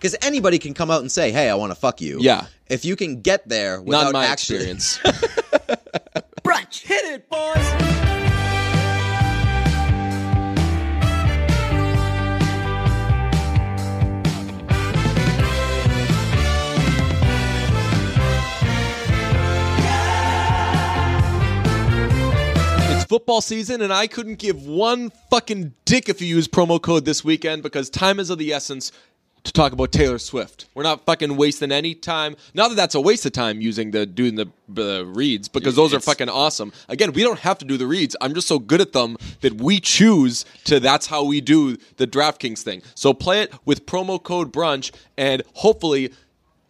because anybody can come out and say, "Hey, I want to fuck you." Yeah. If you can get there without Not my actually, experience. Brunch. Hit it, boys. It's football season, and I couldn't give one fucking dick if you use promo code this weekend because time is of the essence to talk about Taylor Swift. We're not fucking wasting any time. Not that that's a waste of time using the doing the the reads because those are fucking awesome. Again, we don't have to do the reads. I'm just so good at them that we choose to. That's how we do the DraftKings thing. So play it with promo code brunch, and hopefully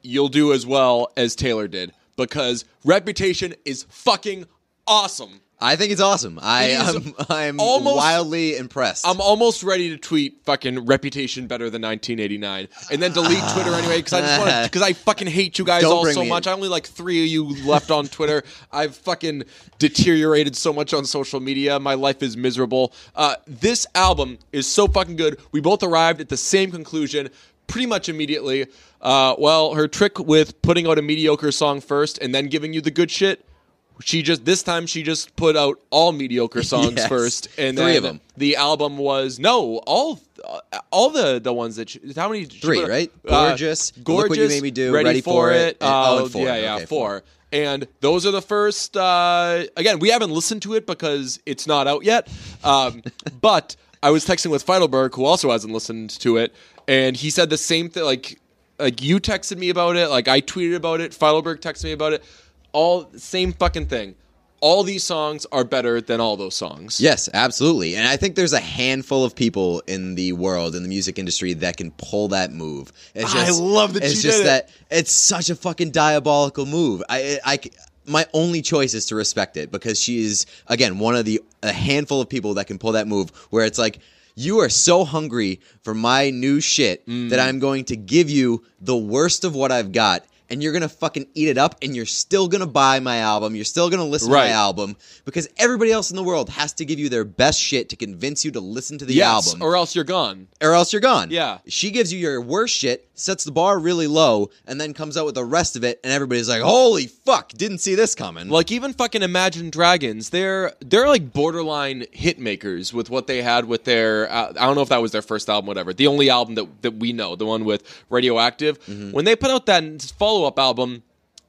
you'll do as well as Taylor did because Reputation is fucking awesome. I think it's awesome. I It is am I'm almost- wildly impressed. I'm almost ready to tweet fucking reputation better than 1989 and then delete Twitter anyway because I just want because I fucking hate you guys Don't all bring so me much. in. I only like three of you left on Twitter. I've fucking deteriorated so much on social media. My life is miserable. Uh, this album is so fucking good. We both arrived at the same conclusion pretty much immediately. Uh, well, her trick with putting out a mediocre song first and then giving you the good shit. She just this time she just put out all mediocre songs Yes. first, and Three then of 'em. the album was no all uh, all the the ones that she, how many Three, right? uh, Gorgeous, Look gorgeous You Made Me Do, ready, Ready for For it, It, and- oh, uh, and four. yeah yeah Okay, four. four. and those are the first uh, again we haven't listened to it because it's not out yet um, but I was texting with Feidelberg who also hasn't listened to it and he said the same thing like like you texted me about it like I tweeted about it Feidelberg texted me about it all same fucking thing all these songs are better than all those songs Yes, absolutely. And I think there's a handful of people in the world in the music industry that can pull that move. It's I love that it's she just did it. that it's such a fucking diabolical move. I, I, I- my only choice is to respect it because she is again one of the a handful of people that can pull that move where it's like you are so hungry for my new shit Mm. that I'm going to give you the worst of what I've got and you're gonna fucking eat it up and you're still gonna buy my album you're still gonna listen Right. to my album because everybody else in the world has to give you their best shit to convince you to listen to the yes album or else you're gone or else you're gone. Yeah. She gives you your worst shit, sets the bar really low, and then comes out with the rest of it, and everybody's like, "Holy fuck! Didn't see this coming." Like even fucking Imagine Dragons, they're they're like borderline hit makers with what they had with their. Uh, I don't know if that was their first album, whatever. The only album that that we know, the one with Radioactive. Mm-hmm. When they put out that follow up album.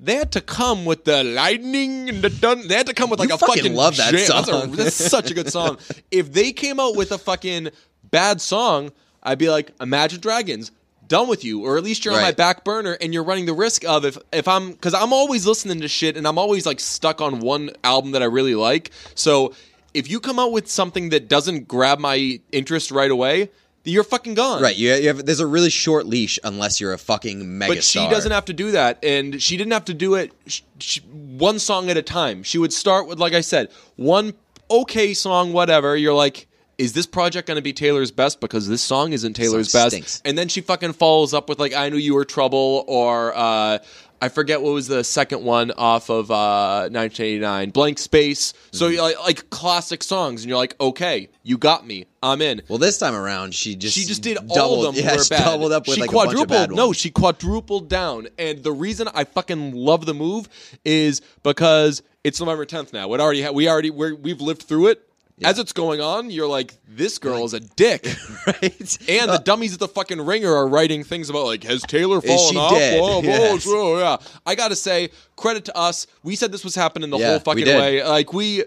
They had to come with the lightning and the dun- They had to come with like You a fucking fucking love that jam. That's, a- song. that's such a good song. if they came out with a fucking bad song, I'd be like, Imagine Dragons, done with you, or at least you're on my back burner, and you're running the risk of if if I'm because I'm always listening to shit, and I'm always like stuck on one album that I really like. So if you come out with something that doesn't grab my interest right away, you're fucking gone. right, you, you have, there's a really short leash unless you're a fucking mega But she doesn't have to do that, and she didn't have to do it sh- sh- one song at a time. She would start with, like I said, one okay song, whatever. You're like, is this project going to be Taylor's best? Because this song isn't Taylor's Song best. stinks. And then she fucking follows up with like, I knew you were trouble, or uh, I forget what was the second one off of uh, 1989, Blank Space. So Mm-hmm. like, like classic songs, and you're like, okay, you got me, I'm in. Well, this time around, she just She just did all of them Yeah, she bad. doubled up with she like a bunch of quadrupled. no, she quadrupled down. And the reason I fucking love the move is because it's November 10th now. It already ha- we already we're, we've lived through it. As it's going on, you're like, this girl is a dick. right. And Uh, the dummies at the fucking ringer are writing things about like, has Taylor fallen she off? dead? Whoa, Yes. whoa, yeah. I gotta say, credit to us. We said this was happening the Yeah, whole fucking way. Like we,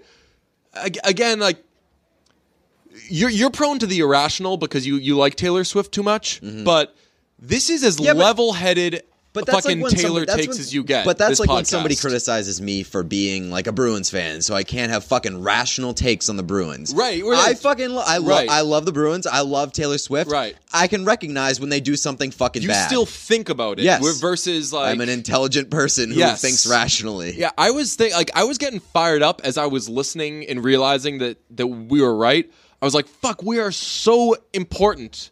again, like you're you're prone to the irrational because you you like Taylor Swift too much, but this is as Mm-hmm. Yeah, level-headed But that's fucking like when Taylor somebody, takes when- as you get. But that's like when somebody criticizes me for being like a Bruins fan, so I can't have fucking rational takes on the Bruins. Right, we're I fucking lo- I love Right. I love the Bruins. I love Taylor Swift. Right. I can recognize when they do something fucking You bad. still think about it, Yes. We're- versus like I'm an intelligent person who Yes. thinks rationally. Yeah, I was think like I was getting fired up as I was listening and realizing that that we were right. I was like, "Fuck, we are so important."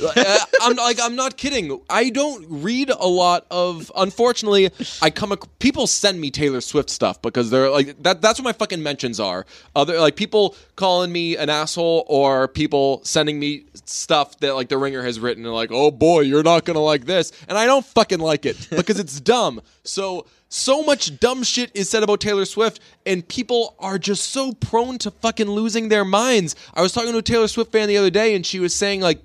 Uh, I'm like I'm not kidding. I don't read a lot of. Unfortunately, I come. Ac- people send me Taylor Swift stuff because they're like that. That's what my fucking mentions are. Other like people calling me an asshole or people sending me stuff that like the Ringer has written and like, oh boy, you're not gonna like this, and I don't fucking like it because it's dumb. So so much dumb shit is said about Taylor Swift, and people are just so prone to fucking losing their minds. I was talking to a Taylor Swift fan the other day, and she was saying like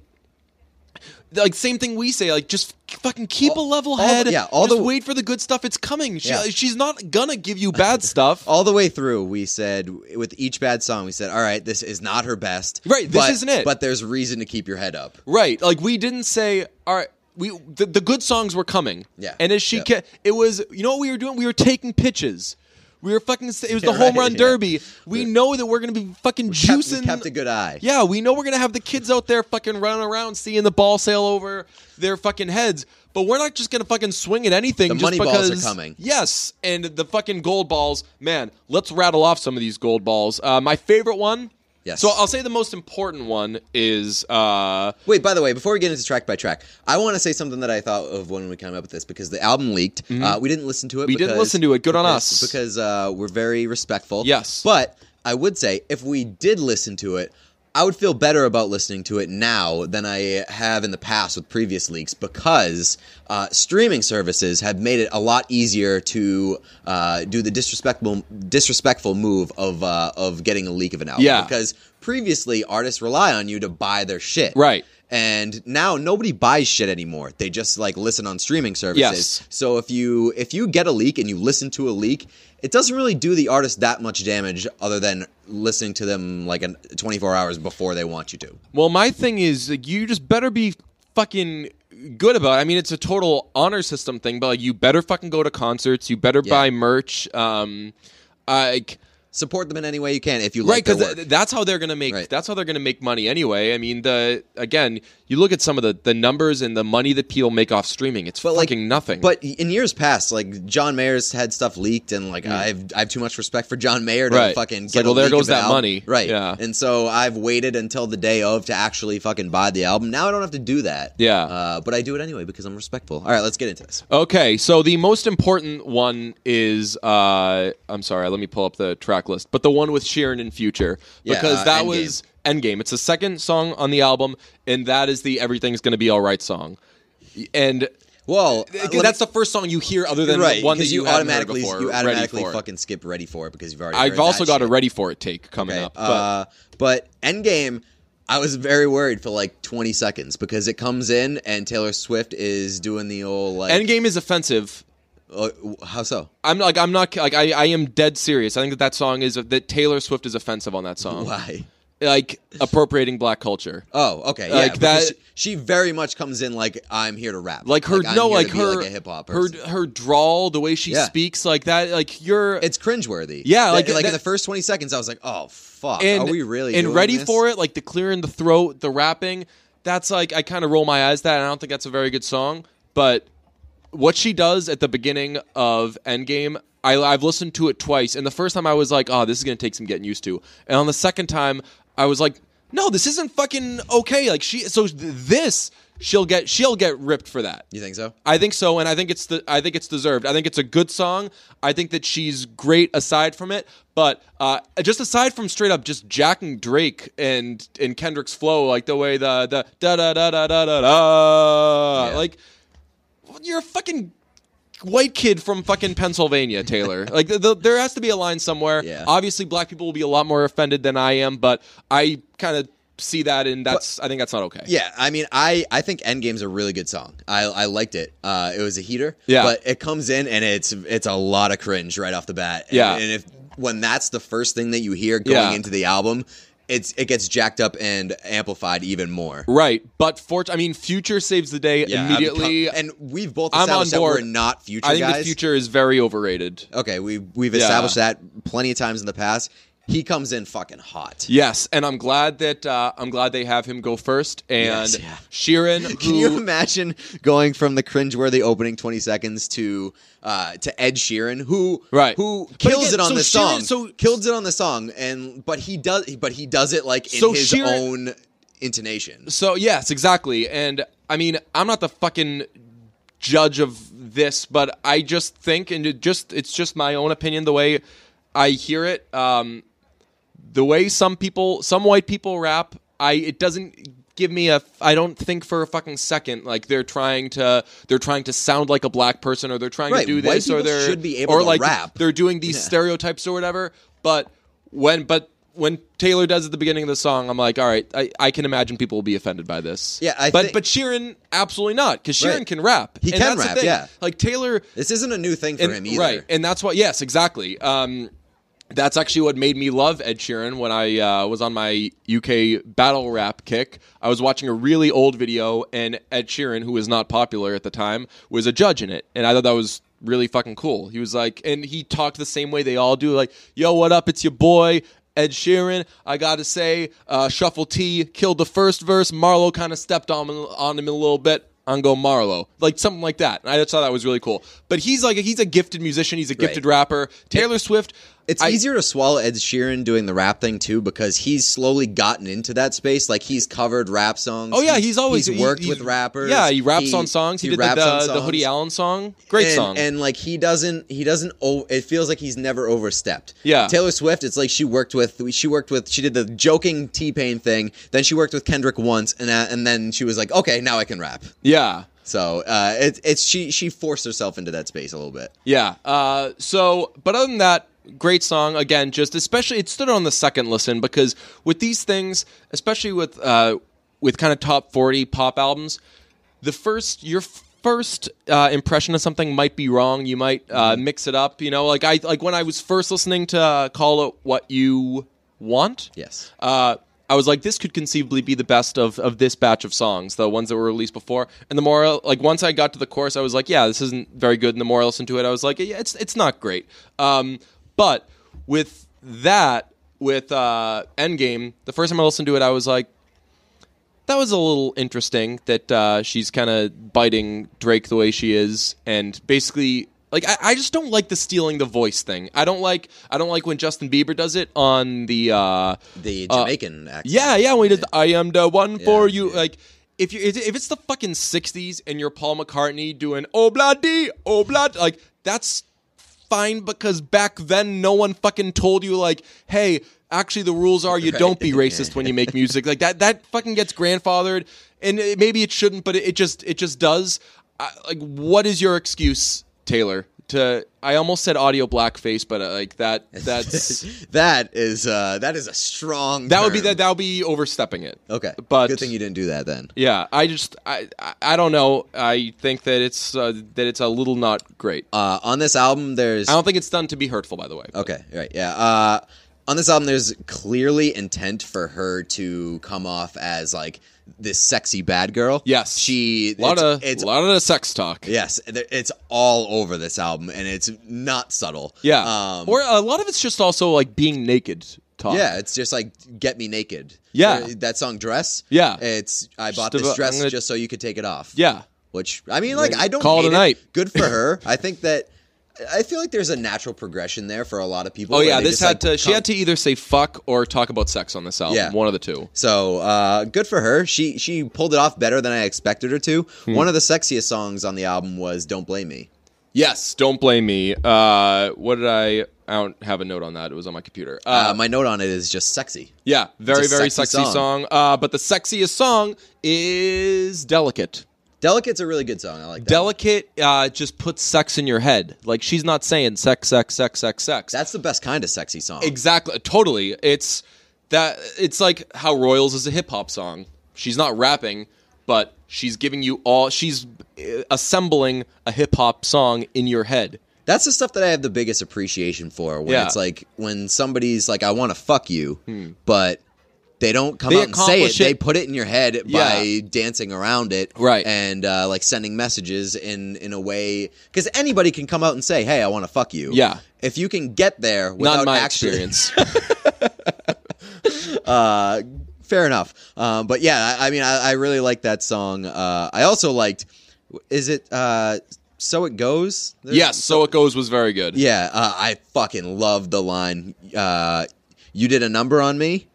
like same thing we say like just fucking keep All- a level head the- yeah, all just the- wait for the good stuff it's coming she, Yeah. she's not gonna give you bad stuff all the way through we said with each bad song we said all right this is not her best Right, this but- isn't it. but there's reason to keep your head up right like we didn't say all right we the, the good songs were coming Yeah. and as she Yeah. ca- it was you know what we were doing we were taking pitches we were fucking it was the home right, run yeah. derby we know that we're gonna be fucking we juicing kept a good eye Yeah, we know we're gonna have the kids out there fucking running around, seeing the ball sail over their fucking heads. But we're not just gonna fucking swing at anything. The just money balls are coming. Yes, and the fucking gold balls, man. Let's rattle off some of these gold balls. Uh, my favorite one. Yes. So I'll say the most important one is uh, Wait, by the way, before we get into track by track, I want to say something that I thought of when we came up with this because the album leaked. Uh, we didn't listen to it. Mm-hmm. We didn't listen to it. Good on because- us. Because uh, we're very respectful. Yes. But I would say if we did listen to it, I would feel better about listening to it now than I have in the past with previous leaks because uh, streaming services have made it a lot easier to uh, do the disrespectful disrespectful move of uh, of getting a leak of an album. Yeah. Because previously artists rely on you to buy their shit. Right. And now nobody buys shit anymore. They just like listen on streaming services. Yes. So if you if you get a leak and you listen to a leak, it doesn't really do the artist that much damage other than listening to them like an 24 hours before they want you to. Well, my thing is like, you just better be fucking good about it. I mean, it's a total honor system thing, but like you better fucking go to concerts. You better Yeah. buy merch. Um, like Support them in any way you can if you like their because that's how they're gonna make Right. that's how they're gonna make money anyway. I mean, the again, you look at some of the the numbers and the money that people make off streaming. It's But, like, nothing. But in years past, like John Mayer's had stuff leaked, and like I've I have too much respect for John Mayer to Right. fucking It's get like, well, there goes that album. money. right? Yeah. and so I've waited until the day of to actually fucking buy the album. Now I don't have to do that. Yeah. uh, but I do it anyway because I'm respectful. All right, let's get into this. Okay, so the most important one is uh I'm sorry, let me pull up the track list. But the one with Sheeran in Future Yeah, because uh, that Endgame. was Endgame. It's the second song on the album and that is the Everything's Going to Be All Right song. And Well, uh, that's me- the first song you hear other than right one that you, you automatically before, you automatically It. fucking skip ready for it because you've already. I've also got a. Ready For It take coming Okay, up. But uh, but Endgame, I was very worried for like 20 seconds because it comes in and Taylor Swift is doing the old like. Endgame is offensive. Uh, how so? I'm like I'm not like I, I am dead serious. I think that that song is that Taylor Swift is offensive on that song. Why? Like appropriating black culture. Oh, okay. Yeah, Like that- She, very much comes in like I'm here to rap. Like her I'm no like her like a hip hop her her drawl the way she Yeah. speaks like that like you're It's cringeworthy. Yeah, That- like- like in the first 20 seconds, I was like, oh fuck, and are we really? and ready this? for it like the clear in the throat the rapping that's like I kind of roll my eyes at that and I don't think that's a very good song but what she does at the beginning of Endgame I, I've listened to it twice and the first time I was like oh this is gonna take some getting used to and on the second time I was like no this isn't fucking okay like she so th- this she'll get she'll get ripped for that You think so? I think so, and I think it's the I think it's deserved. I think it's a good song. I think that she's great aside from it, but uh, just aside from straight up just jacking Drake and and Kendrick's flow, like the way the the da da da da da da da, Yeah. like you're a fucking white kid from fucking Pennsylvania, Taylor. like the, the, there has to be a line somewhere. Yeah. Obviously, black people will be a lot more offended than I am, but I kind of see that, and that's I think that's not okay. Yeah, I mean, I I think Endgame's a really good song. I I liked it. Uh, it was a heater. Yeah. but it comes in and it's it's a lot of cringe right off the bat. And, Yeah. and if when that's the first thing that you hear going Yeah. into the album, it's it gets jacked up and amplified even more. Right, but for I mean, Future saves the day Yeah, immediately. and we've both I'm on established that board. we're not future I think guys. the future is very overrated. Okay, we we've Yeah. established that plenty of times in the past. He comes in fucking hot. Yes, and I'm glad that uh, I'm glad they have him go first. And Yes, yeah. Sheeran, who Can you imagine going from the cringeworthy opening twenty seconds to uh, to Ed Sheeran, who Right. who kills again, it on so the song, so- kills it on the song, and but he does but he does it like in So his Sheeran- own intonation. So yes, exactly. And I mean, I'm not the fucking judge of this, but I just think, and it just it's just my own opinion. The way I hear it, um, the way some people, some white people rap, I it doesn't give me a. I don't think for a fucking second like they're trying to they're trying to sound like a black person or they're trying Right, to do white this or they're should be able or like rap. they're doing these Yeah. stereotypes or whatever. But when but when Taylor does at the beginning of the song, I'm like, all right, I, I can imagine people will be offended by this. Yeah, I but think- but Sheeran absolutely not because Sheeran Right. can rap. He And can rap, yeah. Like Taylor, This isn't a new thing for and, him either. right? And that's why. Yes, exactly. Um, that's actually what made me love Ed Sheeran when I uh, was on my UK battle rap kick. I was watching a really old video, and Ed Sheeran, who was not popular at the time, was a judge in it, and I thought that was really fucking cool. He was like, and he talked the same way they all do, like, "Yo, what up? It's your boy." Ed Sheeran, I gotta say, uh, Shuffle T killed the first verse. Marlo kind of stepped on on him a little bit. On go Marlo, like something like that. And I just thought that was really cool. But he's like he's a gifted musician. He's a gifted Right. rapper. Taylor Swift. It's I- easier to swallow Ed Sheeran doing the rap thing too because he's slowly gotten into that space. Like he's covered rap songs. Oh yeah, he's always he's worked he- with rappers. Yeah, he raps on songs. He, did the, on the, the. Hoodie Allen song. Great and, song. And like he doesn't, he doesn't. Oh, it feels like he's never overstepped. Yeah. Taylor Swift. It's like she worked with, she worked with, she did the joking T Pain thing. Then she worked with Kendrick once, and uh, and then she was like, okay, now I can rap. yeah. So uh, it's it's she she forced herself into that space a little bit. Yeah. Uh, so, but other than that, great song. Again, just especially it stood on the second listen because with these things, especially with uh, with kind of top forty pop albums, the first your first uh, impression of something might be wrong. You might uh, mix it up. You know, like I like when I was first listening to uh, "Call It What You Want." Yes. uh, I was like, this could conceivably be the best of, of this batch of songs, the ones that were released before. And the more, like, once I got to the chorus, I was like, yeah, this isn't very good. And the more I listened to it, I was like, yeah, it's it's not great. Um, but with that, with uh, Endgame, the first time I listened to it, I was like, that was a little interesting that uh, she's kind of biting Drake the way she is, and basically, like, I, I just don't like the stealing the voice thing. I don't like, I don't like when Justin Bieber does it on the. Uh, The uh, Jamaican accent. yeah, yeah. When he did, the, I am the one for you. yeah. Like, if you if it's the fucking '60s and you're Paul McCartney doing "Oh bloody, oh blood," like that's fine because back then no one fucking told you like, hey, actually the rules are you Right. don't be racist when you make music. Like that that fucking gets grandfathered, and it, maybe it shouldn't, but it, it just it just does. I, like, what is your excuse, Taylor? To I almost said audio blackface, but uh, like that that's. that is uh that is a strong. That would be that. That would be overstepping it. Okay, but good thing you didn't do that then. Yeah, I just I I, I don't know. I think that it's uh, that it's a little not great. Uh, on this album, there's I don't think it's done to be hurtful. By the way. Okay, right, yeah. Uh, on this album, there's clearly intent for her to come off as like this sexy bad girl. Yes. she. A lot it's, of it's a lot of the sex talk. yes, it's all over this album, and it's not subtle. Yeah, um, or a lot of it's just also like being naked talk. yeah, it's just like "Get Me Naked." Yeah. Uh, that song "Dress." Yeah. it's I bought Just this about- dress gonna- just so you could take it off. yeah, which I mean, like I don't call it a night. Good for her. I think that. I feel like there's a natural progression there for a lot of people. Oh yeah, this had like, to. She had to either say fuck or talk about sex on this album. Yeah. one of the two. So uh, good for her. She she pulled it off better than I expected her to. Hmm. One of the sexiest songs on the album was "Don't Blame Me." Yes, don't blame me. Uh, what did I? I don't have a note on that. It was on my computer. Uh, my note on it is just sexy. Yeah, very very sexy sexy, song. song. Uh, but the sexiest song is "Delicate." "Delicate's" a really good song. I like that. Delicate uh, just puts sex in your head. Like she's not saying sex, sex, sex, sex, sex. That's the best kind of sexy song. exactly totally. It's that. It's like how Royals is a hip hop song. She's not rapping, but she's giving you all. She's uh, assembling a hip hop song in your head. That's the stuff that I have the biggest appreciation for. When Yeah. it's like when somebody's like, "I want to fuck you," but they don't come They out and say it. it- They put it in your head by Yeah. dancing around it, Right. And uh, like sending messages in in a way because anybody can come out and say, "Hey, I want to fuck you." Yeah. If you can get there without Not my actually, experience. uh, fair enough. Um, but yeah, I, I mean, I, I really like that song. Uh, I also liked. Is it uh, "So It Goes"? yes, so it goes was very good. Yeah, uh, I fucking love the line. Uh, you did a number on me,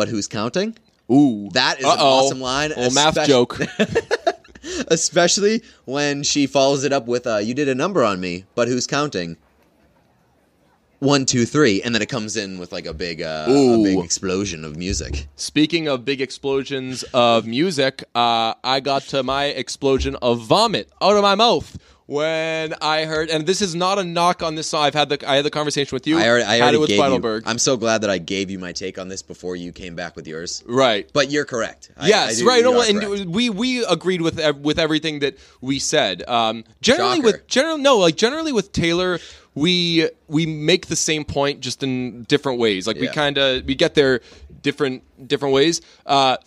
but who's counting? Ooh, That is an Uh-oh. awesome line. Little math joke. especially when she follows it up with uh, "You did a number on me, but who's counting?" One, two, three, and then it comes in with like a big, uh, a big explosion of music. Speaking of big explosions of music, uh, I got to my explosion of vomit out of my mouth when I heard, and this is not a knock on this song. I've had the I had the conversation with you. I already, I had it with. Heidelberg. I'm so glad that I gave you my take on this before you came back with yours. right. But you're correct. I- I Yes, do- right. No, and correct. we we agreed with with everything that we said. Um, generally, Shocker. with general no, like generally with Taylor, we we make the same point just in different ways. Like we kind of we get there different different ways. Uh,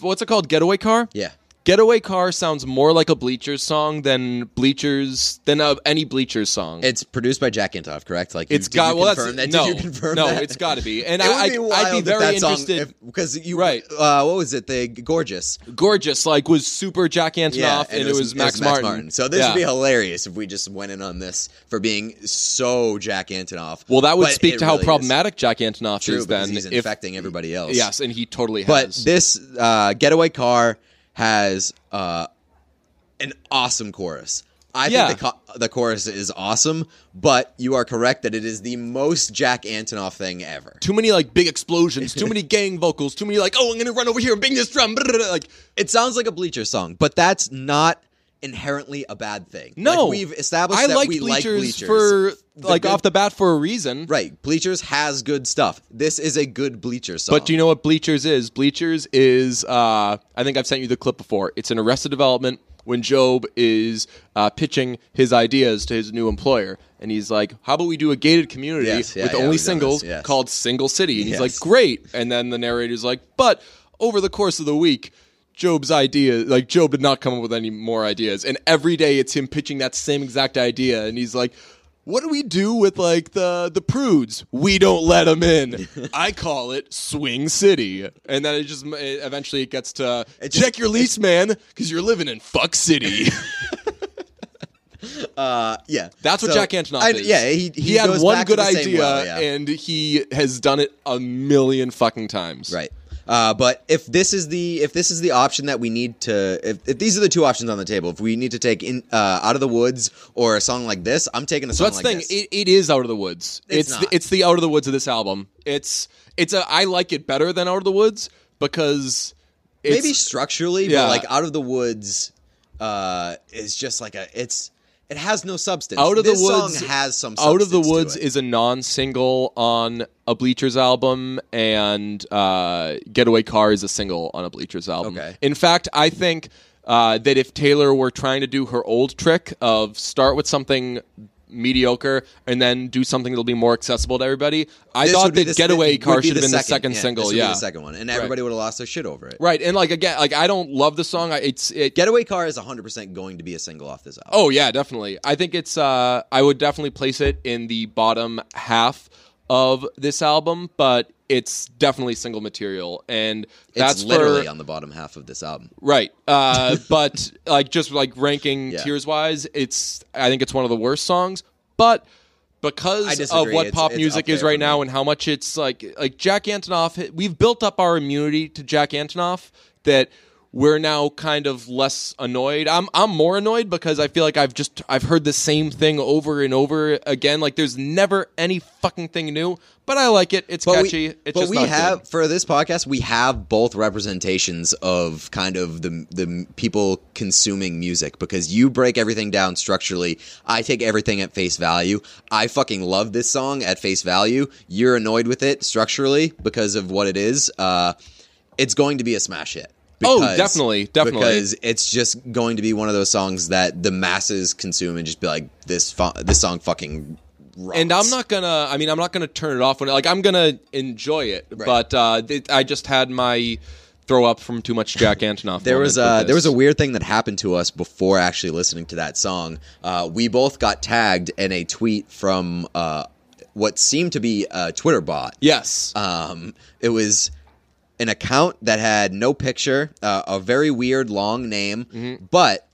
what's it called? Getaway car. Yeah. Getaway car sounds more like a Bleachers song than Bleachers than uh, any Bleachers song. It's produced by Jack Antonoff, correct? Like, it's got well. confirm That's that? no, Did you confirm no. that? It's got to be. And It I, would be I'd be very interested. because you Right. Uh, what was it? The gorgeous. Gorgeous, like was super Jack Antonoff, and, it was, Max, Martin. So this Yeah. would be hilarious if we just went in on this for being so Jack Antonoff. Well, that would But speak it to how really is. problematic Jack Antonoff True, is. Then, he's if infecting everybody else. yes, and he totally Has. But this uh, getaway car has uh, an awesome chorus. I Yeah. think the, co- the chorus is awesome, but you are correct that it is the most Jack Antonoff thing ever. too many like big explosions, too many gang vocals, too many like, oh, I'm gonna run over here and bang this drum. Like, It sounds like a Bleacher song, but that's not inherently a bad thing. no, like we've established I that like we bleachers, like Bleachers for The like good- off the bat for a reason. right. Bleachers has good stuff. This is a good Bleacher song. But do you know what Bleachers is? Bleachers is, uh, I think I've sent you the clip before. It's an Arrested Development when Job is uh, pitching his ideas to his new employer. And he's like, how about we do a gated community Yes, yeah, with yeah, only singles yes. called Single City? And he's Yes. like, great. And then the narrator's like, but over the course of the week, Job's idea, like Job did not come up with any more ideas. And every day it's him pitching that same exact idea. And he's like, what do we do with like the the prudes? We don't let them in. I call it Swing City, and then it just it, eventually it gets to It check your lease, man, because you're living in Fuck City. Uh, yeah, That's what So, Jack Antonoff I- is. Yeah, he, he, had goes one back good idea, well, yeah. and he has done it a million fucking times. Right. Uh, but if this is the if this is the option that we need to if, if these are the two options on the table if we need to take in uh, out of the woods or a song like this I'm taking a So song that's like the thing. this. It, it is out of the woods. It's It's the, it's the out of the woods of this album. It's it's a I like it better than out of the woods because it's, Maybe structurally yeah. but like out of the woods uh, is just like a it's it has no substance. Out of this the Woods song has some Out of the Woods is a non-single on a Bleachers album, and uh, Getaway Car is a single on a Bleachers album. Okay. In fact, I think uh, that if Taylor were trying to do her old trick of start with something mediocre and then do something that'll be more accessible to everybody, I This thought would be that the- Getaway would Car be should have been the second yeah, single. this would be yeah, the second one and everybody would have lost their shit over it. right. And like again, like I don't love the song. I, it's it. Getaway Car is 100% going to be a single off this album. Oh yeah, definitely. I think it's. Uh, I would definitely place it in the bottom half of this album, but it's definitely single material, and that's it's literally for, on the bottom half of this album. right. Uh, but like just like ranking Yeah. tiers wise, it's. I think it's one of the worst songs, but. Because of what It's- pop it's music is right now me. and how much it's like like Jack Antonoff we've built up our immunity to Jack Antonoff that we're now kind of less annoyed. I'm I'm more annoyed because I feel like I've just I've heard the same thing over and over again. Like there's never any fucking thing new, but I like it. It's catchy. We, it's but just we have good. for this podcast, we have both representations of kind of the the people consuming music because you break everything down structurally. I take everything at face value. I fucking love this song at face value. You're annoyed with it structurally because of what it is. Uh, it's going to be a smash hit. Oh, definitely, definitely. Because it's just going to be one of those songs that the masses consume and just be like, this fu- this song fucking. Rocks. And I'm not gonna. I mean, I'm not gonna turn it off when like I'm gonna enjoy it. Right. But uh, I just had my throw up from too much Jack Antonoff. There was moment uh, there was a weird thing that happened to us before actually listening to that song. Uh, we both got tagged in a tweet from uh, what seemed to be a Twitter bot. yes. Um, it was an account that had no picture, uh, a very weird long name, but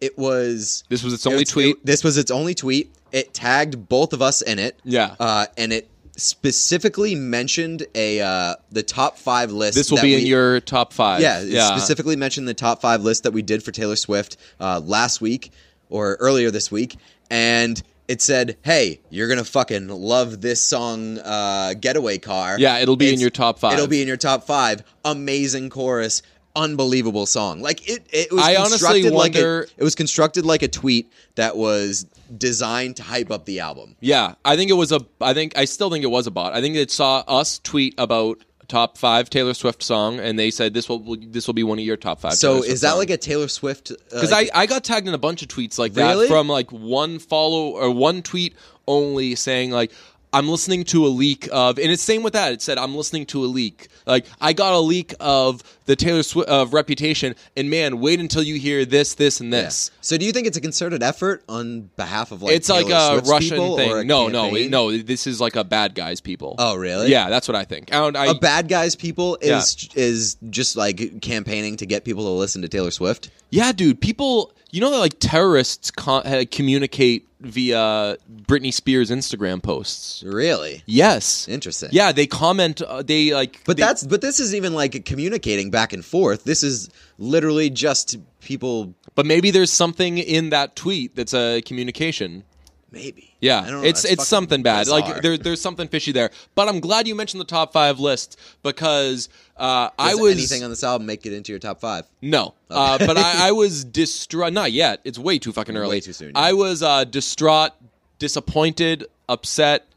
it was This was its only it's- tweet. it- this was its only tweet. It tagged both of us in it. Yeah. uh, and it specifically mentioned a uh, the top five list. This will be in your top five. yeah, yeah. specifically mentioned the top five list that we did for Taylor Swift uh, last week or earlier this week, and it said, "Hey, you're gonna fucking love this song, uh, Getaway Car." Yeah, it'll be in your top five. It'll be in your top five. Amazing chorus, unbelievable song. Like it, it was I honestly constructed like wonder- a, it was constructed like a tweet that was designed to hype up the album. Yeah, I think it was a. I think I still think it was a bot. I think it saw us tweet about top five Taylor Swift song, and they said this will this will be one of your top five. So is that like a Taylor Swift? uh, because like, I I got tagged in a bunch of tweets like Really? that from like one follow or one tweet only saying like. I'm listening to a leak of, and it's same with that. It said I'm listening to a leak. Like I got a leak of the Taylor Swift of Reputation, and man, wait until you hear this, this, and Yeah. this. So do you think it's a concerted effort on behalf of like it's like a Swift's Russian thing. a no, no, campaign? no. This is like a bad guys people. Oh, really? Yeah, that's what I think. I I, a bad guys people is is just like campaigning to get people to listen to Taylor Swift. Yeah, dude. People, you know that like terrorists con- communicate via Britney Spears Instagram posts. Really Yes. interesting. Yeah, they comment. Uh, they like. but they- that's but this isn't even like communicating back and forth. This is literally just people. But maybe there's something in that tweet that's a communication. Maybe. Yeah, I don't know, it's that's it's something bad. bizarre. Like there, there's something fishy there. But I'm glad you mentioned the top five list because uh, I was anything on this album make it into your top five? No, uh, but I, I was distraught. Not yet. It's way too fucking early. Way too soon, yeah. I was uh, distraught, disappointed, upset.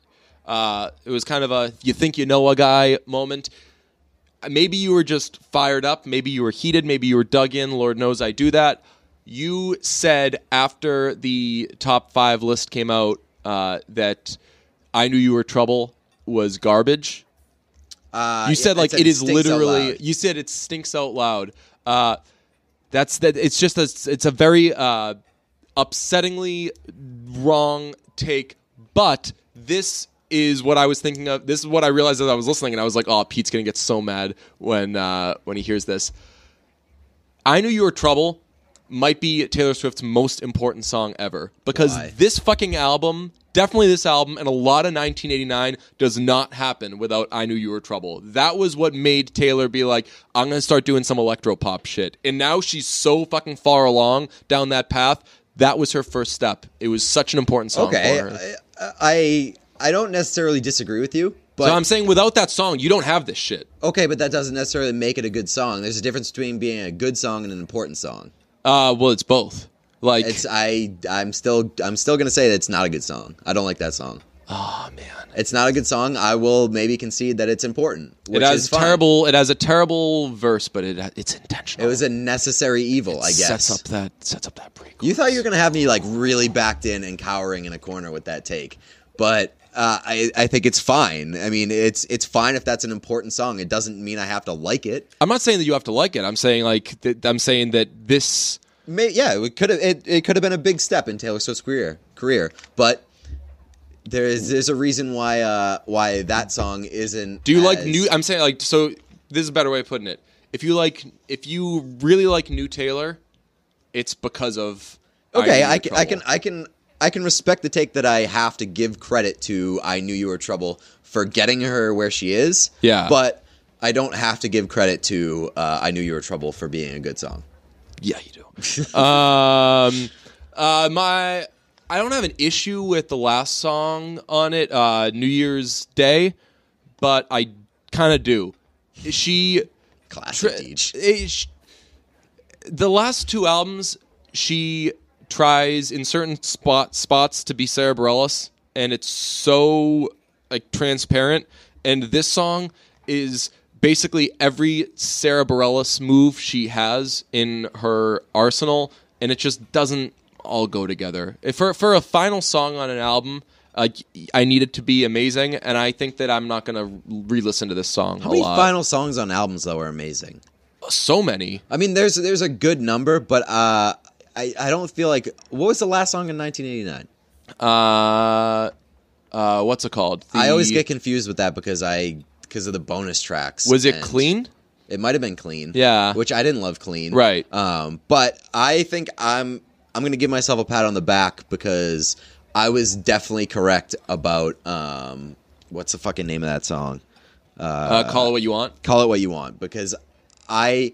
Uh, it was kind of a you think you know a guy moment. Maybe you were just fired up. Maybe you were heated. Maybe you were dug in. Lord knows I do that. You said after the top five list came out uh, that I knew you were trouble was garbage. Uh, You said I like it is stinks out literally. You said it stinks out loud. Uh, that's that. It's just a. It's a very uh, upsettingly wrong take. But this is what I was thinking of. This is what I realized as I was listening, and I was like, "Oh, Pete's gonna get so mad when uh, when he hears this." I knew you were trouble. Might be Taylor Swift's most important song ever because Why? this fucking album, definitely this album, and a lot of 1989 does not happen without I Knew You Were Trouble. That was what made Taylor be like, I'm gonna start doing some electro pop shit. And now she's so fucking far along down that path. That was her first step. It was such an important song Okay, for her. I, I I don't necessarily disagree with you, but so I'm saying without that song, you don't have this shit. okay, but that doesn't necessarily make it a good song. There's a difference between being a good song and an important song. Uh, well, it's both. Like, It's I I'm still I'm still gonna say that it's not a good song. I don't like that song. oh man, It's not a good song. I will maybe concede that it's important. Which it has terrible. It has a terrible verse, but it it's intentional. It was a necessary evil, I guess. Sets up that sets up that pre. You thought you were gonna have me like really backed in and cowering in a corner with that take, but uh, I I think it's fine. I mean, it's it's fine if that's an important song. It doesn't mean I have to like it. I'm not saying that you have to like it. I'm saying like th- I'm saying that this. May, yeah, it could have it, it could have been a big step in Taylor Swift's career career, but there is there's a reason why uh why that song isn't. Do you like new? I'm saying like so. This is a better way of putting it. If you like, if you really like New Taylor, it's because of. Okay, You I can, I can I can I can respect the take that I have to give credit to I knew you were trouble for getting her where she is. Yeah. But I don't have to give credit to uh, I knew you were trouble for being a good song. Yeah, you do. um, uh, my I don't have an issue with the last song on it, uh, New Year's Day, but I kind of do. She Classic Tra- eh, the last two albums, she tries in certain spot spots to be Sara Bareilles, and it's so like transparent. And this song is basically every Sara Bareilles move she has in her arsenal, and it just doesn't all go together. If for for a final song on an album. Like I need it to be amazing, and I think that I'm not gonna re-listen to this song How many lot. final songs on albums though are amazing? so many. I mean, there's there's a good number, but uh, I I don't feel like what was the last song in 1989? Uh, uh, what's it called? I always get confused with that because I because of the bonus tracks. Was it clean? It might have been clean. Yeah. Which I didn't love clean. Right. Um, but I think I'm I'm gonna give myself a pat on the back because I was definitely correct about um what's the fucking name of that song? Uh, call it what you want. Call it what you want because I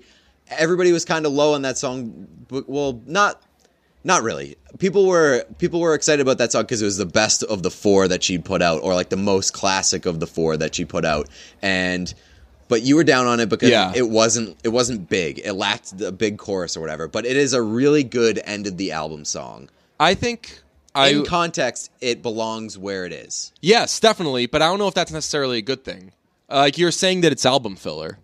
everybody was kind of low on that song. Well, not not really. People were people were excited about that song because it was the best of the four that she'd put out, or like the most classic of the four that she put out. And but you were down on it because Yeah. it wasn't it wasn't big. It lacked the big chorus or whatever. But it is a really good end of the album song. I think I In context, it belongs where it is. yes, definitely, but I don't know if that's necessarily a good thing. Uh, like you're saying that it's album filler.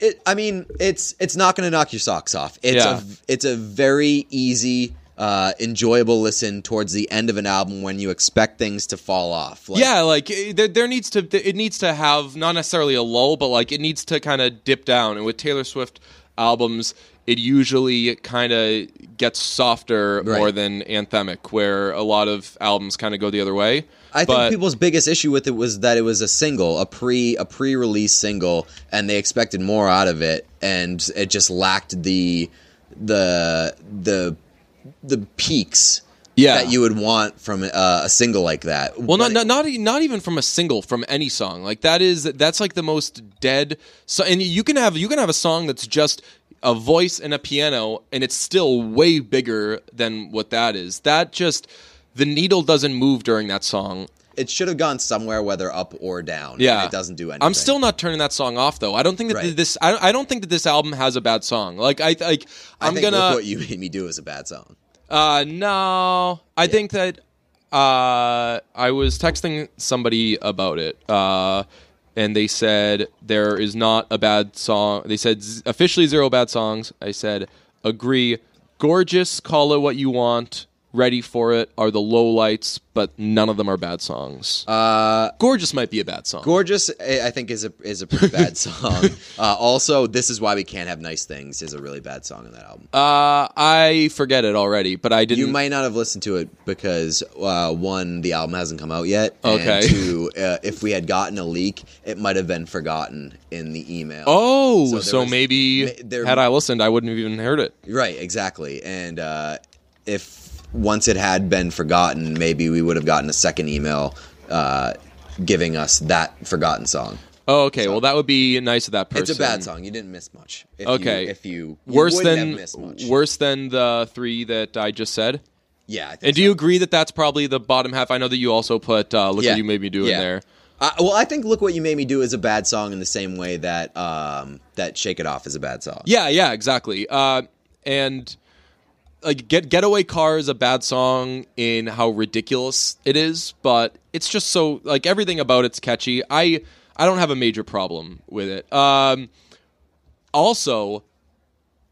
It. I mean, it's it's not going to knock your socks off. It's Yeah. a it's a very easy, uh, enjoyable listen towards the end of an album when you expect things to fall off. Like, yeah, like eh, there, there needs to it needs to have not necessarily a lull, but like it needs to kind of dip down. And with Taylor Swift albums, it usually kind of gets softer Right. more than anthemic, where a lot of albums kind of go the other way. I But- think people's biggest issue with it was that it was a single, a pre a pre release single, and they expected more out of it, and it just lacked the the the the peaks Yeah. that you would want from uh, a single like that. Well, But not, not not not even from a single, from any song. Like that is that's like the most dead. So, and you can have you can have a song that's just a voice and a piano, and it's still way bigger than what that is. That just the needle doesn't move during that song. it should have gone somewhere, whether up or down. and Yeah, it doesn't do anything. I'm still not turning that song off though. I don't think that Right. this. I, I don't think that this album has a bad song. Like I like I I'm think gonna. What you made me do is a bad song. Uh, no, I think that uh, I was texting somebody about it, uh, and they said there is not a bad song. They said z- officially zero bad songs. I said agree. Gorgeous, call it what you want. Ready for it are the low lights, but none of them are bad songs. Uh, Gorgeous might be a bad song. Gorgeous, I I think, is a is a pretty bad song. Uh, also, this is why we can't have nice things is a really bad song in that album. uh, I forget it already, but I didn't. You might not have listened to it because uh, one, the album hasn't come out yet. and Okay. two, uh, if we had gotten a leak, it might have been forgotten in the email. Oh, So so, there was- maybe ma- there- had I listened, I wouldn't have even heard it. Right, exactly. And uh, if once it had been forgotten, maybe we would have gotten a second email uh, giving us that forgotten song. Oh, okay. Well, that would be nice of that person. It's a bad song. You didn't miss much. If Okay. You, if you, you Worse than have missed much. worse than the three that I just said. Yeah. I think And do you agree that that's probably the bottom half? I know that you also put uh, "Look Yeah. What You Made Me Do" Yeah. in there. Uh, well, I think "Look What You Made Me Do" is a bad song in the same way that um, that "Shake It Off" is a bad song. Yeah, yeah, exactly. Uh, and like "Get Getaway Car" is a bad song in how ridiculous it is, but it's just so like everything about it's catchy. I I don't have a major problem with it. Um, also,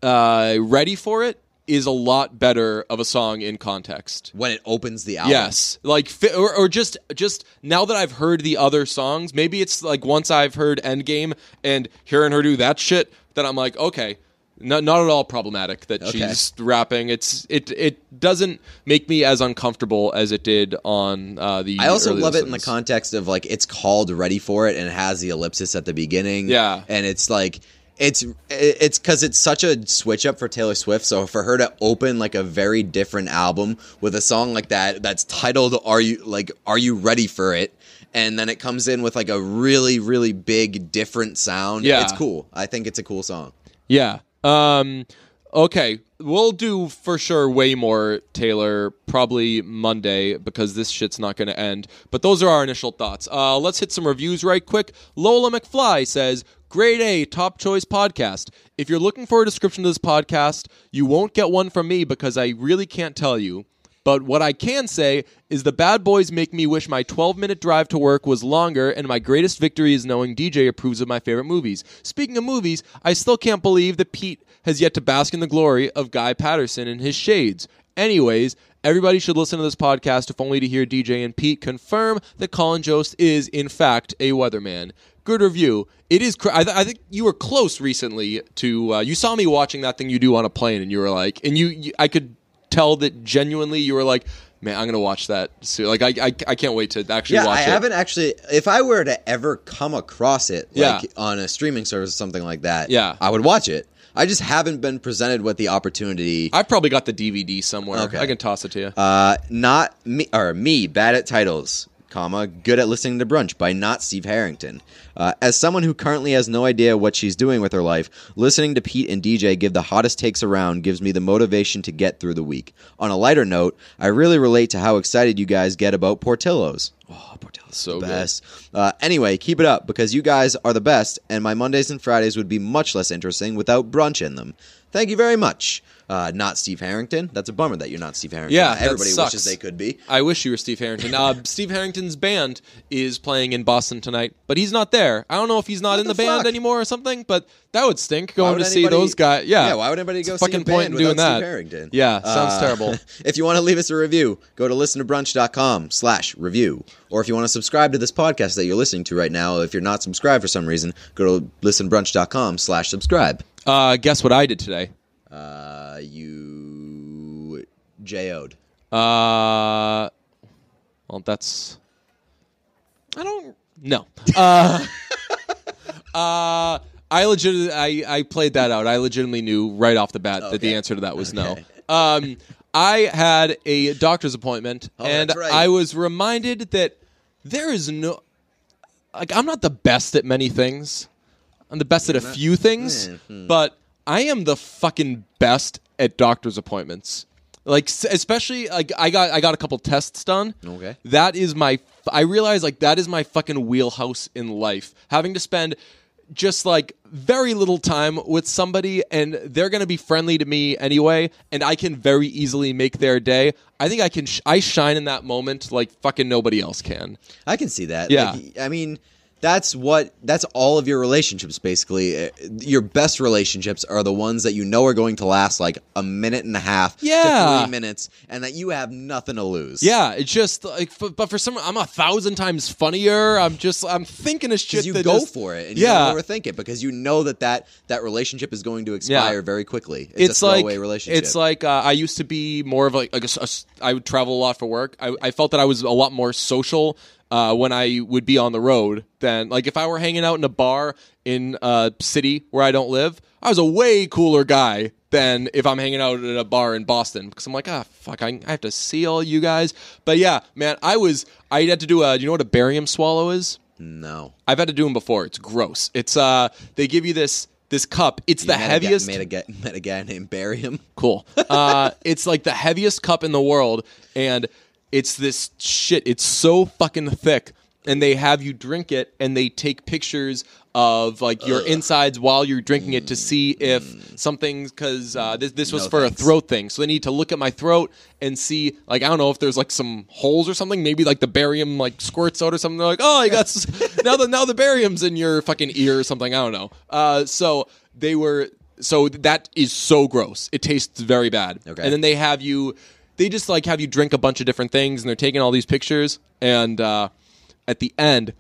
uh, "Ready for it is a lot better of a song in context. When it opens the album. Yes, like or, or just just now that I've heard the other songs, maybe it's like once I've heard Endgame and hearing her do that shit, that I'm like, okay, not not at all problematic that Okay. she's rapping. It's it it doesn't make me as uncomfortable as it did on uh, the. I also love it in the context of like it's called "Ready for It" and it has the ellipsis at the beginning. Yeah. and it's like it's it's because it's such a switch up for Taylor Swift. So for her to open like a very different album with a song like that that's titled "Are You Like Are You Ready for It?" and then it comes in with like a really really big different sound. Yeah. it's cool. I think it's a cool song. Yeah. Um okay, we'll do for sure way more Taylor probably Monday because this shit's not going to end. But those are our initial thoughts. Uh let's hit some reviews right quick. Lola McFly says Grade A Top Choice Podcast. If you're looking for a description of this podcast, you won't get one from me because I really can't tell you. But what I can say is the bad boys make me wish my 12 minute drive to work was longer, and my greatest victory is knowing DJ approves of my favorite movies. Speaking of movies, I still can't believe that Pete has yet to bask in the glory of Guy Patterson and his shades. Anyways, everybody should listen to this podcast if only to hear DJ and Pete confirm that Colin Jost is, in fact, a weatherman. Good review. It is. Cr- I, th- I think you were close recently to. Uh, you saw me watching that thing you do on a plane, and you were like, and you, you I could tell that genuinely you were like, man, I'm gonna watch that soon. Like, I, I, I can't wait to actually Yeah, watch I it. I haven't actually. If I were to ever come across it, like Yeah. on a streaming service or something like that, Yeah. I would watch it. I just haven't been presented with the opportunity. I've probably got the DVD somewhere. Okay. I can toss it to you. Uh, not me or me bad at titles. Comma, Good at Listening to Brunch by not Steve Harrington. Uh, as someone who currently has no idea what she's doing with her life, listening to Pete and DJ give the hottest takes around gives me the motivation to get through the week. On a lighter note, I really relate to how excited you guys get about Portillo's. Oh, Portillo's So the good. best. Uh, anyway, keep it up because you guys are the best, and my Mondays and Fridays would be much less interesting without brunch in them. Thank you very much. Uh, not Steve Harrington. That's a bummer that you're not Steve Harrington. Yeah, everybody wishes they could be. I wish you were Steve Harrington. Uh, Steve Harrington's band is playing in Boston tonight, but he's not there. I don't know if he's not What in the, the band anymore or something, but that would stink going would to see those guys. Yeah. Yeah, why would anybody go see a fucking point band in doing that? Steve Harrington? Yeah, sounds Uh, terrible. if you want to leave us a review, go to listentobrunch.com slash review. Or if you want to subscribe to this podcast that you're listening to right now, if you're not subscribed for some reason, go to listenbrunch.com slash subscribe. Uh, guess what I did today? Uh, you J.O.'d. Uh, well, that's. I don't. No. Uh, uh, I legit. I I played that out. I legitimately knew right off the bat that the answer to that was Okay. no. Um, I had a doctor's appointment, Oh, and that's right. I was reminded that there is no. Like, I'm not the best at many things. I'm the best at a few things, Eh, hmm. but I am the fucking best at doctor's appointments. Like especially like I got I got a couple tests done. Okay. That is my I realize like that is my fucking wheelhouse in life. Having to spend just like very little time with somebody and they're going to be friendly to me anyway and I can very easily make their day. I think I can sh- I shine in that moment like fucking nobody else can. I can see that. Yeah. Like, I mean, that's what that's all of your relationships basically. Uh, Your best relationships are the ones that you know are going to last like a minute and a half Yeah. to 3 minutes and that you have nothing to lose. Yeah, it's just like f- but for some I'm a thousand times funnier. I'm just I'm thinking of shit you go just- for it and you yeah. don't overthink it because you know that that, that relationship is going to expire very quickly. It's, it's a like relationship. it's like uh, I used to be more of like, like a a I would travel a lot for work. I, I felt that I was a lot more social uh, when I would be on the road than like if I were hanging out in a bar in a city where I don't live. I was a way cooler guy than if I'm hanging out at a bar in Boston because I'm like ah fuck I, I have to see all you guys. But yeah, man, I was I had to do a. You know what a barium swallow is? no. I've had to do them before. It's gross. It's uh they give you this this cup. It's the You guy- heaviest. A, guy, met a guy named Barium. Cool. Uh, it's like the heaviest cup in the world, and it's this shit. It's so fucking thick, and they have you drink it, and they take pictures of like your insides while you're drinking it to see if something's because uh, this this was No for thanks. a throat thing. So they need to look at my throat and see like I don't know if there's like some holes or something. Maybe like the barium like squirts out or something. They're like, oh, I got s- now the now the barium's in your fucking ear or something. I don't know. Uh, so they were so that is so gross. It tastes very bad. Okay. And then they have you they just like have you drink a bunch of different things and they're taking all these pictures and uh, at the end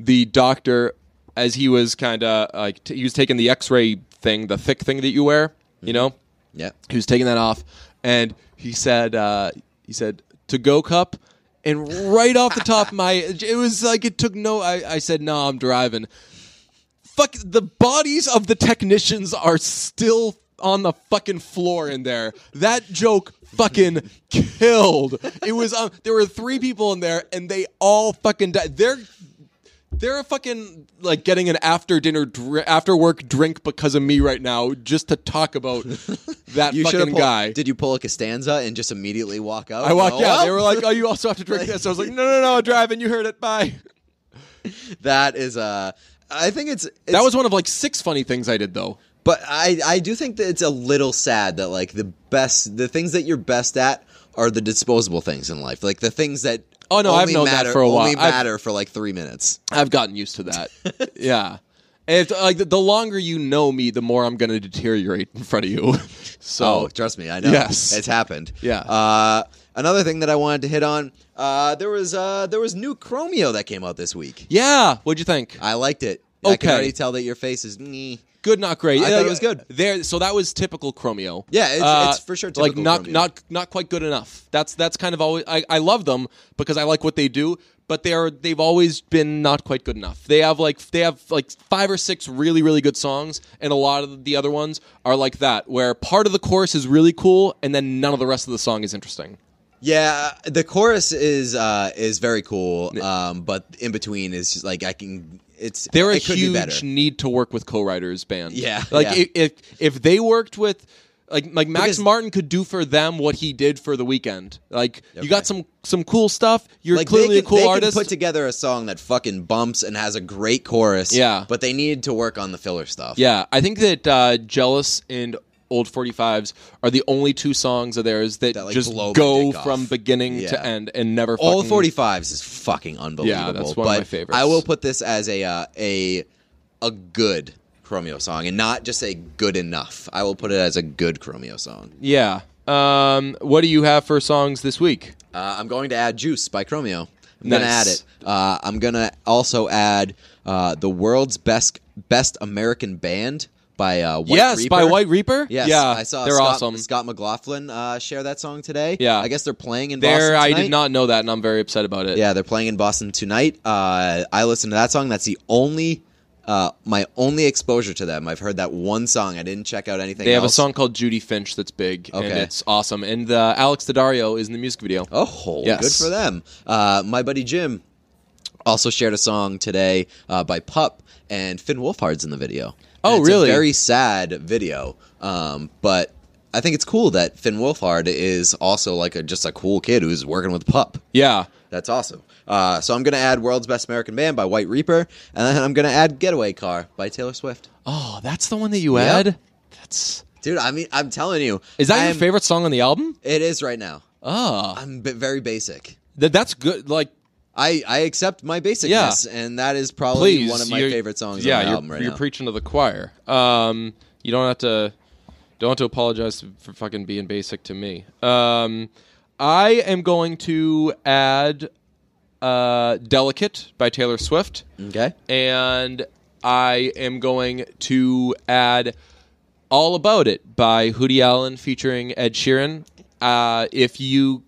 the doctor as he was kind of like t- he was taking the x-ray thing the thick thing that you wear you know? Yeah. he was taking that off and he said uh, he said to go cup? And right off the top of my it was like it took no I, I said no i'm driving. Fuck the bodies of the technicians are still on the fucking floor in there. That joke fucking killed it was um, there were three people in there and they all fucking died they're they're fucking like getting an after dinner dr- after work drink because of me right now just to talk about that You fucking guy Did you pull a Costanza and just immediately walk out? I walked out. They were like, "Oh, you also have to drink this." I was like, "No, no, no, I'm driving. You heard it. Bye." that is uh I think it's, it's That was one of like six funny things I did, though. But I I do think that it's a little sad that like the best the things that you're best at are the disposable things in life, like the things that Oh, no, I've only known that matter, for a while. Only I've- matter for like three minutes. I've gotten used to that. yeah. If, like the, longer you know me, the more I'm going to deteriorate in front of you. So Oh, trust me, I know. Yes. it's happened. Yeah. Uh, another thing that I wanted to hit on, uh, there was uh, there was new Chromeo that came out this week. yeah, what'd you think? I liked it. Okay. I can already tell that your face is. "Nyeh." Good, not great. I thought Uh, it was good. There, so that was typical Chromeo. Yeah, it's- it's for sure typical like not Chromeo. not not quite good enough. That's that's kind of always. I, I love them because I like what they do, but they are they've always been not quite good enough. They have like they have like five or six really really good songs, and a lot of the other ones are like that, where part of the chorus is really cool, and then none of the rest of the song is interesting. Yeah, the chorus is uh, is very cool, um, but in between is just like I can. It's They're a it be huge need to work with co-writers band. Yeah, like yeah. If, if they worked with. Like like Max Because- Martin could do for them what he did for The Weeknd. Like you got some some cool stuff. You're like clearly they a cool they artist. can put together a song that fucking bumps and has a great chorus. Yeah. but they need to work on the filler stuff. Yeah, I think that uh, "Jealous" and "Old 45s" are the only two songs of theirs that, That, like, just go from off. beginning Yeah. to end and never. all fucking, forty fives is fucking unbelievable. yeah that's one of my favorites. I will put this as a uh, a a good Chromeo song and not just a good enough. I will put it as a good Chromeo song. Yeah. Um, what do you have for songs this week? Uh, I'm going to add Juice by Chromeo. I'm gonna add it. Uh, I'm gonna also add uh, the world's best best American band by uh, White yes, Reaper. by White Reaper. Yes, yeah, I saw they're Scott, awesome. Scott McLaughlin uh, share that song today. Yeah. I guess they're playing in There, Boston I did not know that, and I'm very upset about it. Yeah, they're playing in Boston tonight. Uh, I listened to that song. That's the only, uh, my only exposure to them. I've heard that one song. I didn't check out anything. They have a song called Judy French that's big, and Okay. it's awesome. And uh, Alex Daddario is in the music video. Oh, Yes. good for them. Uh, my buddy Jim also shared a song today uh, by Pup, and Finn Wolfhard's in the video. Oh, it's really? A very sad video, um, but I think it's cool that Finn Wolfhard is also like a, just a cool kid who's working with Pup. Yeah. That's awesome. Uh, so I'm gonna add "World's Best American Band" by White Reaper, and then I'm gonna add "Getaway Car" by Taylor Swift. Oh, that's the one that you Yep. add. That's Dude, I mean, I'm telling you, is that I'm- your favorite song on the album? It is right now. Oh, I'm very basic. Th- that's good. Like I, I accept my basicness, and that is probably please, one of my favorite songs Yeah, on the you're, album right you're now. preaching to the choir. Um, you don't have to don't have to apologize for fucking being basic to me. Um, I am going to add uh, "Delicate" by Taylor Swift, okay. and I am going to add "All About It" by Hoodie Allen featuring Ed Sheeran. Uh, if you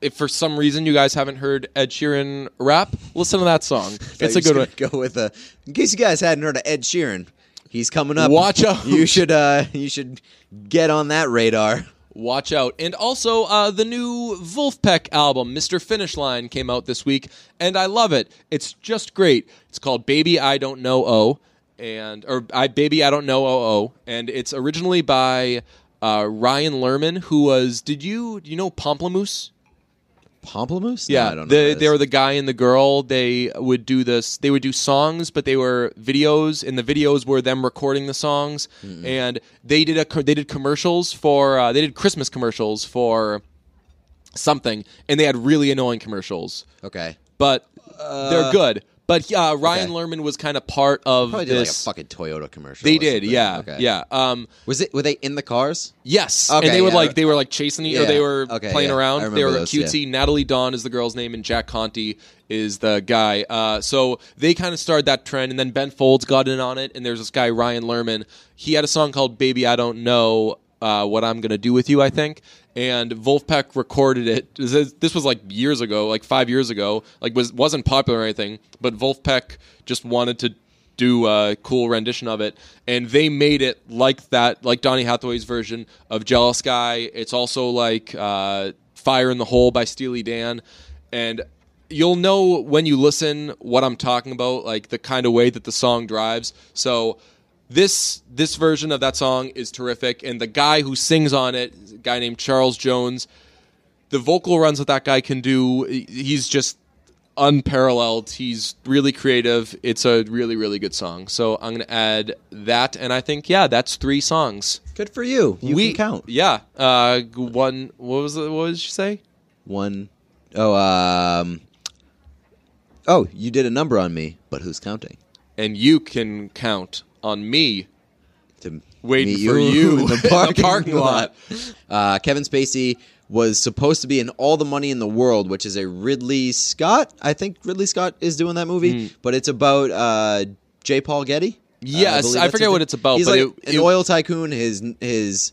if for some reason you guys haven't heard Ed Sheeran rap, listen to that song. It's a good one. Go with a. In case you guys hadn't heard of Ed Sheeran, he's coming up. Watch out. You should uh, you should get on that radar. Watch out. And also, uh, the new Vulfpeck album, Mr. Finish Line, came out this week, and I love it. It's just great. It's called Baby I Don't Know Oh, and or I Baby I Don't Know Oh Oh, and it's originally by uh, Ryan Lerman, who was. Did you do you know Pomplamoose? Pomplamoose? No, Yeah, I don't know. they what they were the guy and the girl. They would do this. They would do songs, but they were videos, and the videos were them recording the songs. And they did a co- they did commercials for uh, they did Christmas commercials for something, and they had really annoying commercials, okay. but they're good. But uh, Ryan okay. Lerman was kind of part of Probably did like a this. fucking Toyota commercial. they or did, something. yeah, Okay. yeah. Um, Was it? Were they in the cars? Yes, Okay, and they yeah. like they were like chasing each, or Yeah, they were okay, playing yeah. I around. remember They were those, cutesy. Nataly Dawn is the girl's name, and Jack Conte is the guy. Uh, so they kind of started that trend, and then Ben Folds got in on it. And there's this guy Ryan Lerman. He had a song called "Baby I Don't Know uh, What I'm Gonna Do with You," I think. And Vulfpeck recorded it. This this was like years ago, like five years ago. Like was wasn't popular or anything, but Vulfpeck just wanted to do a cool rendition of it, and they made it like that, like Donny Hathaway's version of "Jealous Guy." It's also like uh, "Fire in the Hole" by Steely Dan, and you'll know when you listen what I'm talking about, like the kind of way that the song drives. So this this version of that song is terrific, and the guy who sings on it, a guy named Charles Jones. The vocal runs that that guy can do, he's just unparalleled. He's really creative. It's a really, really good song. So I'm going to add that. And I think, yeah, that's three songs. Good for you. You we can count. Yeah. Uh, one, what was it? What did you say? One oh um. Oh, you did a number on me, but who's counting? And you can count on me To waiting meet for you in the parking, parking lot. Uh, Kevin Spacey was supposed to be in All the Money in the World, which is a Ridley Scott. I think Ridley Scott is doing that movie, but it's about uh, J. Paul Getty. Uh, Yes, believe I that's forget his what name. it's about, He's but like it- an it- oil tycoon. His his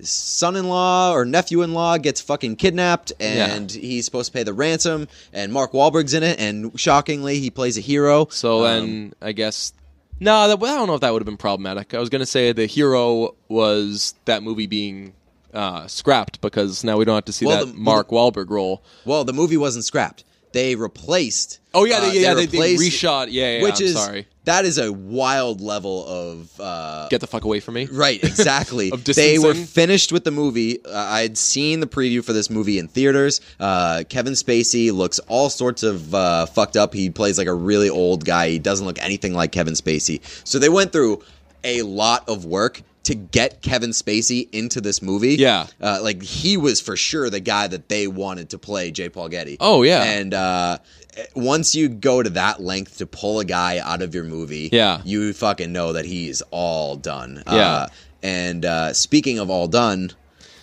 son-in-law or nephew-in-law gets fucking kidnapped, and he's supposed to pay the ransom. And Mark Wahlberg's in it, and shockingly, he plays a hero. So Um, then I guess. No, that, well, I don't know if that would have been problematic. I was going to say the hero was that movie being uh, scrapped because now we don't have to see Well, that the- Mark Wahlberg role. Well, the movie wasn't scrapped. They replaced. Oh, yeah, uh, they- yeah, they- they replaced- reshot- yeah, yeah, which I'm is sorry. that is a wild level of uh, Get the fuck away from me. Right, exactly. Of they were finished with the movie. Uh, I had seen the preview for this movie in theaters. Uh, Kevin Spacey looks all sorts of uh, fucked up. He plays like a really old guy. He doesn't look anything like Kevin Spacey. So they went through a lot of work to get Kevin Spacey into this movie. Yeah. uh, like he was for sure the guy that they wanted to play J. Paul Getty. Oh, yeah. and uh, once you go to that length to pull a guy out of your movie, Yeah. you fucking know that he's all done. Yeah. Uh, and uh, speaking of all done,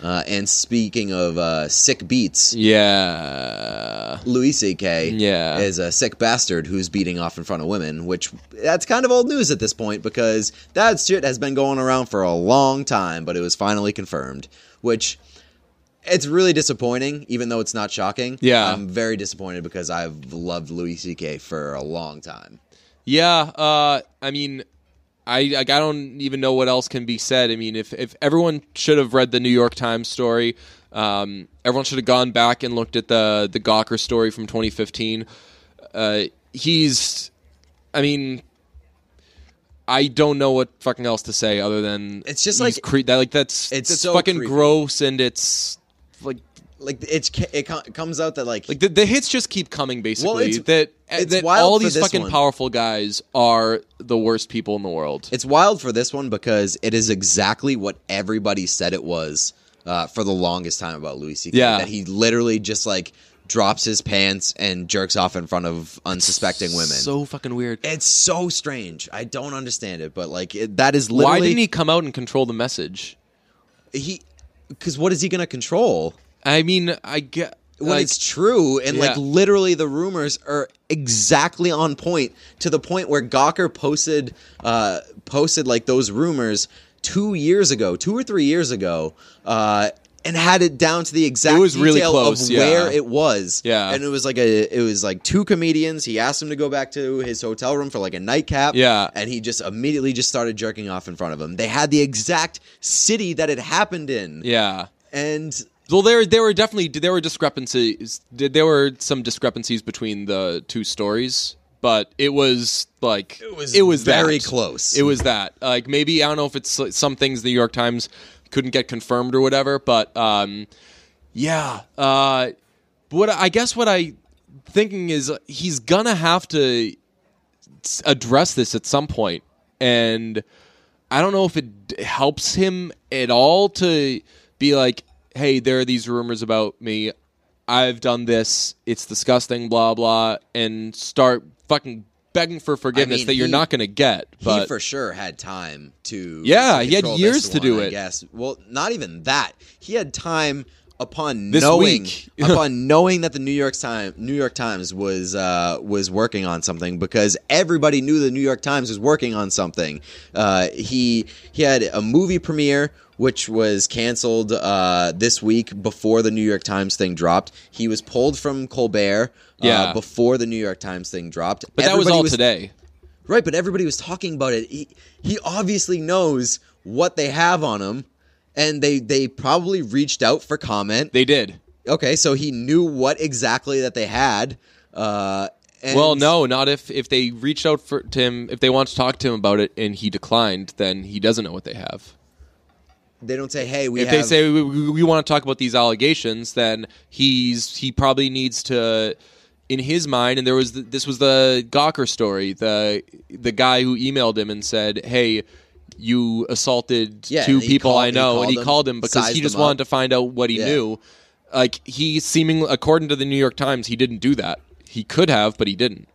uh, and speaking of uh, sick beats, Yeah. Louis C.K. Yeah. is a sick bastard who's beating off in front of women, which that's kind of old news at this point because that shit has been going around for a long time, but it was finally confirmed, which it's really disappointing, even though it's not shocking. Yeah. I'm very disappointed because I've loved Louis C.K. for a long time. Yeah, uh, I mean, I like, I don't even know what else can be said. I mean, if if everyone should have read the New York Times story, um, everyone should have gone back and looked at the the Gawker story from 2015. Uh, he's, I mean. I don't know what fucking else to say other than It's just like- cre- that like that's it's it's so fucking creepy. gross and it's like Like it's it comes out that like like the, the hits just keep coming basically it's- that it's that all these fucking one. powerful guys are the worst people in the world. It's wild for this one because it is exactly what everybody said it was uh, for the longest time about Louis C.K. Yeah. That he literally just like drops his pants and jerks off in front of unsuspecting women. So fucking weird. it's so strange. I don't understand it, but like it, that is literally Why didn't he come out and control the message? he because what is he going to control? I mean, I get when like, it's true and like literally the rumors are exactly on point to the point where Gawker posted uh posted like those rumors 2 years ago 2 or 3 years ago uh and had it down to the exact It was really detail close, of yeah. where it was. Yeah. And it was like a it was like two comedians. He asked him to go back to his hotel room for like a nightcap. Yeah. And he just immediately just started jerking off in front of him. They had the exact city that it happened in. yeah. And Well, there there were definitely there were discrepancies. There were some discrepancies between the two stories, but it was like It was it was very that. close. It was that like maybe I don't know if it's some things the New York Times couldn't get confirmed or whatever, but um, yeah. Uh, what I guess what I thinking is he's gonna have to address this at some point, and I don't know if it helps him at all to be like, "Hey, there are these rumors about me. I've done this. It's disgusting. Blah blah," and start fucking begging for forgiveness mean, that you're not going to get. But he for sure had time to Yeah, he had years to do one, I it. guess well not even that he had time upon This knowing upon knowing that the New York Times New York Times was uh, was working on something because everybody knew the New York Times was working on something uh, he he had a movie premiere which was canceled uh, this week before the New York Times thing dropped he was pulled from Colbert Yeah. uh, before the New York Times thing dropped but that was Everybody all today. Right, but everybody was talking about it. He he obviously knows what they have on him, and they they probably reached out for comment. They did. okay, so he knew what exactly that they had. Uh, and Well, no, not if if they reached out for to him if they want to talk to him about it and he declined, then he doesn't know what they have. they don't say, "Hey, we if have." they say we, we, we want to talk about these allegations, then he's he probably needs to, in his mind. And there was the, this was the Gawker story, the the guy who emailed him and said, "Hey, you assaulted Yeah, two people called- I know," and he called him because he just up. wanted to find out what he Yeah. knew. Like he seeming according to the New York Times, he didn't do that. He could have, but he didn't.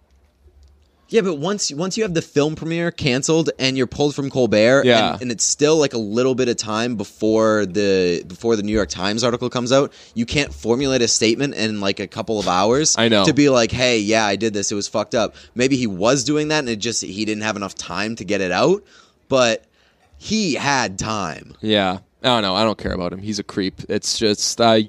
yeah, but once once you have the film premiere canceled and you're pulled from Colbert, Yeah. and, and it's still like a little bit of time before the before the New York Times article comes out, you can't formulate a statement in like a couple of hours. I know. to be like, hey, yeah, I did this. It was fucked up. Maybe he was doing that, and it just he didn't have enough time to get it out. But he had time. Yeah, I don't know. I don't care about him. He's a creep. It's just I.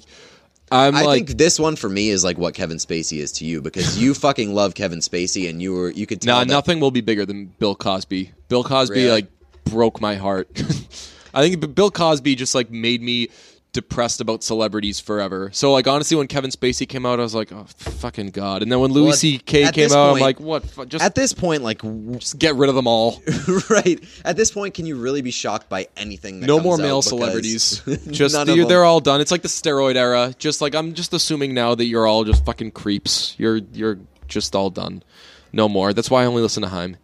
I'm I like think this one for me is like what Kevin Spacey is to you because you fucking love Kevin Spacey and you were you could tell Nah, that- nothing will be bigger than Bill Cosby. Bill Cosby Really? like broke my heart. I think Bill Cosby just like made me depressed about celebrities forever. So like honestly, when Kevin Spacey came out, I was like, oh fucking god. And then when Louis Well, C.K. came out, I'm like, what? Fu- Just, At this point, like, w- just get rid of them all. right at this point, can you really be shocked by anything? That No more male celebrities. Just none of they're, them- they're all done. It's like the steroid era. Just like I'm just assuming now that you're all just fucking creeps. You're you're just all done. No more. That's why I only listen to Haim.